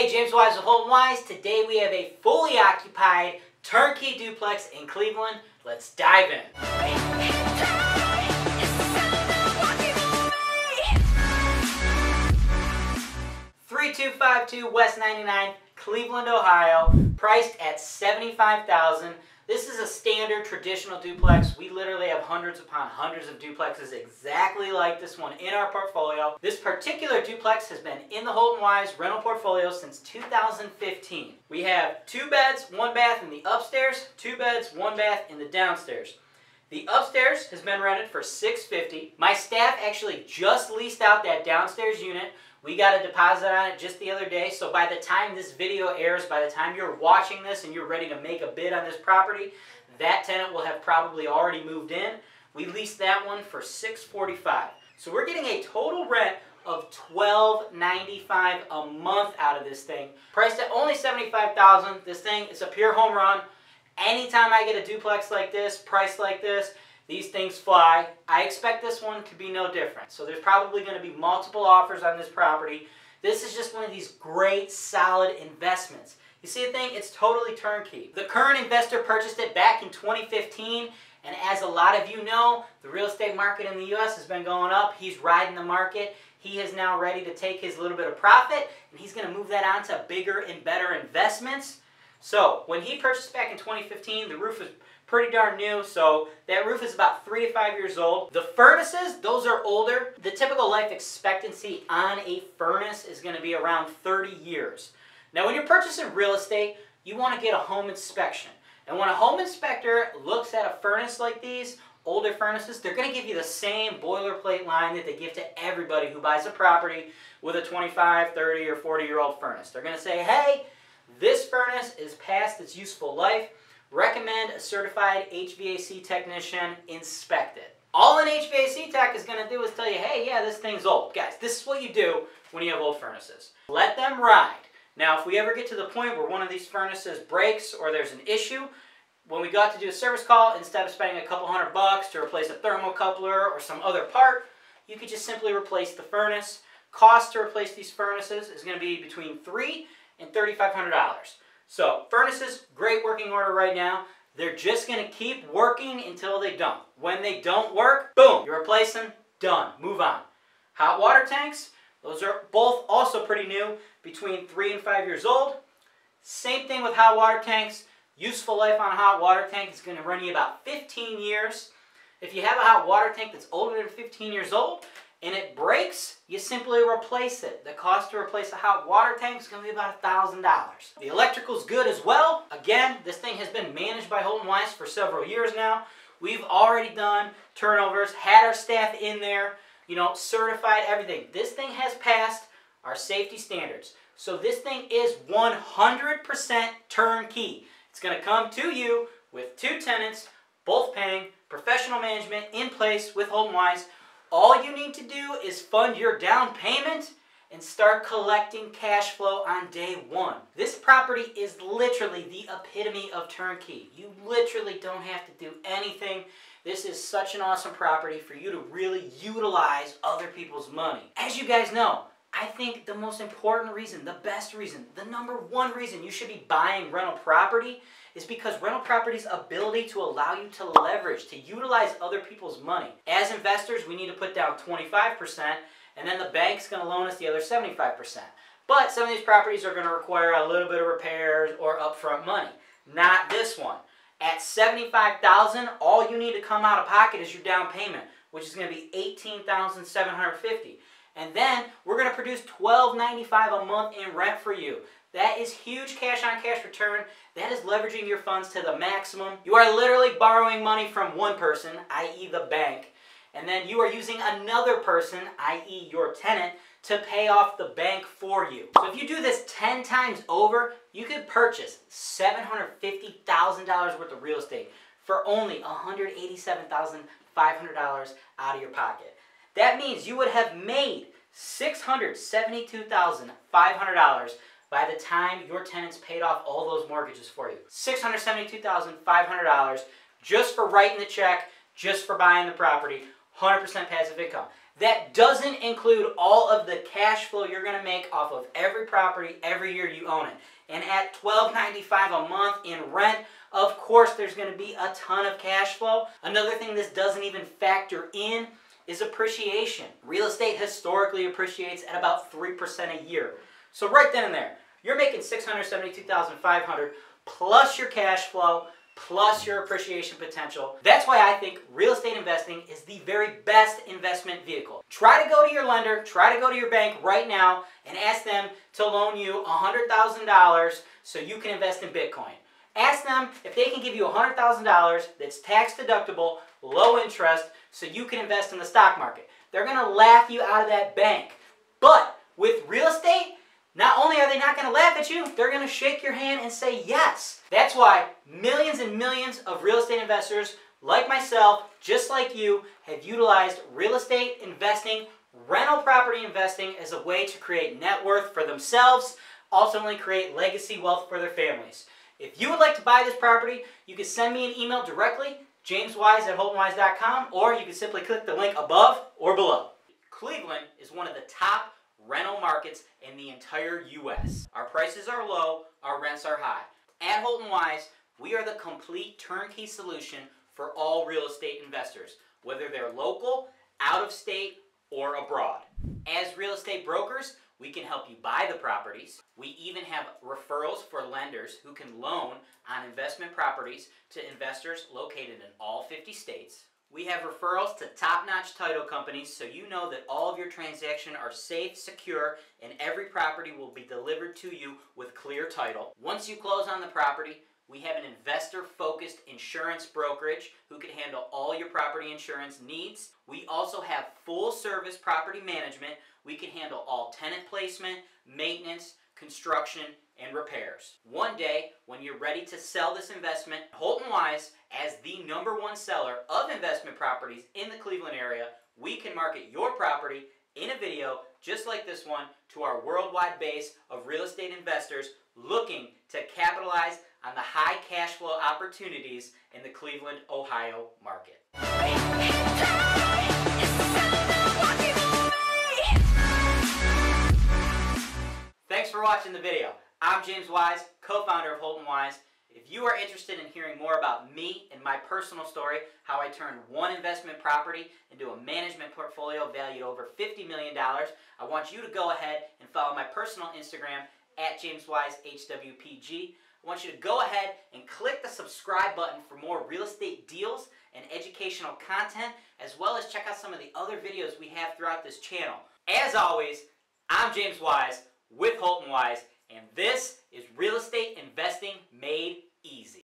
Hey, James Wise of Holton Wise. Today we have a fully occupied turnkey duplex in Cleveland. Let's dive in. 3252 West 99, Cleveland, Ohio, priced at 75000 this is a standard traditional duplex. We literally have hundreds upon hundreds of duplexes exactly like this one in our portfolio. This particular duplex has been in the Holton Wise rental portfolio since 2015. We have two beds, one bath in the upstairs, two beds, one bath in the downstairs. The upstairs has been rented for 650. My staff actually just leased out that downstairs unit. We got a deposit on it just the other day, so by the time this video airs, by the time you're watching this and you're ready to make a bid on this property, that tenant will have probably already moved in. We leased that one for 645. So we're getting a total rent of $12.95 a month out of this thing. Priced at only 75,000. This thing is a pure home run. Anytime I get a duplex like this, price like this, these things fly. I expect this one to be no different. So there's probably going to be multiple offers on this property. This is just one of these great, solid investments. You see the thing? It's totally turnkey. The current investor purchased it back in 2015, and as a lot of you know, the real estate market in the U.S. has been going up. He's riding the market. He is now ready to take his little bit of profit, and he's going to move that on to bigger and better investments. So when he purchased back in 2015, the roof was pretty darn new, so that roof is about three to five years old. The furnaces, those are older. The typical life expectancy on a furnace is going to be around 30 years. Now when you're purchasing real estate, you want to get a home inspection. And when a home inspector looks at a furnace like these, older furnaces, they're going to give you the same boilerplate line that they give to everybody who buys a property with a 25, 30, or 40 year old furnace. They're going to say, hey, furnace is past its useful life. Recommend a certified HVAC technician inspect it. All an HVAC tech is going to do is tell you, hey, yeah, this thing's old. Guys, this is what you do when you have old furnaces. Let them ride. Now, if we ever get to the point where one of these furnaces breaks or there's an issue, when we got to do a service call, instead of spending a couple hundred bucks to replace a thermocoupler or some other part, you could just simply replace the furnace. Cost to replace these furnaces is going to be between three and $3,500. So furnaces, great working order right now. They're just going to keep working until they don't. When they don't work, boom, you replace them, done, move on. Hot water tanks, those are both also pretty new, between three and five years old. Same thing with hot water tanks. Useful life on a hot water tank is going to run you about 15 years. If you have a hot water tank that's older than 15 years old, and it breaks, you simply replace it. The cost to replace a hot water tank is going to be about $1,000. The electrical's good as well. Again, this thing has been managed by Holton Wise for several years now. We've already done turnovers, had our staff in there, you know, certified everything. This thing has passed our safety standards. So this thing is 100% turnkey. It's going to come to you with two tenants, both paying, professional management in place with Holton Wise, all you need to do is fund your down payment and start collecting cash flow on day one. This property is literally the epitome of turnkey. You literally don't have to do anything. This is such an awesome property for you to really utilize other people's money. As you guys know, I think the most important reason, the best reason, the number one reason you should be buying rental property is because rental property's ability to allow you to leverage, to utilize other people's money. As investors, we need to put down 25%, and then the bank's going to loan us the other 75%. But some of these properties are going to require a little bit of repairs or upfront money. Not this one. At 75000 all you need to come out of pocket is your down payment, which is going to be 18750 and then we're going to produce $12.95 a month in rent for you. That is huge cash on cash return. That is leveraging your funds to the maximum. You are literally borrowing money from one person, i.e. the bank, and then you are using another person, i.e. your tenant, to pay off the bank for you. So if you do this 10 times over, you could purchase $750,000 worth of real estate for only $187,500 out of your pocket. That means you would have made $672,500 by the time your tenants paid off all those mortgages for you. $672,500 just for writing the check, just for buying the property, 100% passive income. That doesn't include all of the cash flow you're going to make off of every property every year you own it. And at $12.95 a month in rent, of course there's going to be a ton of cash flow. Another thing this doesn't even factor in is appreciation. Real estate historically appreciates at about 3% a year. So right then and there, you're making 672,500 plus your cash flow plus your appreciation potential. That's why I think real estate investing is the very best investment vehicle. Try to go to your lender, try to go to your bank right now and ask them to loan you $100,000 so you can invest in Bitcoin. Ask them if they can give you $100,000 that's tax deductible, low interest, so you can invest in the stock market. They're going to laugh you out of that bank. But with real estate, not only are they not going to laugh at you, they're going to shake your hand and say yes. That's why millions and millions of real estate investors like myself, just like you, have utilized real estate investing, rental property investing as a way to create net worth for themselves, ultimately create legacy wealth for their families. If you would like to buy this property, you can send me an email directly, jameswise at holtonwise.com, or you can simply click the link above or below. Cleveland is one of the top rental markets in the entire U.S. Our prices are low, our rents are high. At Holton Wise, we are the complete turnkey solution for all real estate investors, whether they're local, out of state, or abroad. As real estate brokers, we can help you buy the properties. We even have referrals for lenders who can loan on investment properties to investors located in all 50 states. We have referrals to top-notch title companies so you know that all of your transactions are safe, secure, and every property will be delivered to you with clear title. Once you close on the property, we have an investor-focused insurance brokerage who can handle all your property insurance needs. We also have full-service property management. We can handle all tenant placement, maintenance, construction, and repairs. One day, when you're ready to sell this investment, Holton Wise, as the number one seller of investment properties in the Cleveland area, we can market your property in a video just like this one to our worldwide base of real estate investors looking to capitalize on the high cash flow opportunities in the Cleveland, Ohio market. Thanks for watching the video. I'm James Wise, co-founder of Holton Wise. If you are interested in hearing more about me and my personal story, how I turned one investment property into a management portfolio valued over $50 million, I want you to go ahead and follow my personal Instagram at JamesWiseHWPG. I want you to go ahead and click the subscribe button for more real estate deals and educational content, as well as check out some of the other videos we have throughout this channel. As always, I'm James Wise with Holton Wise, and this is real estate investing made easy.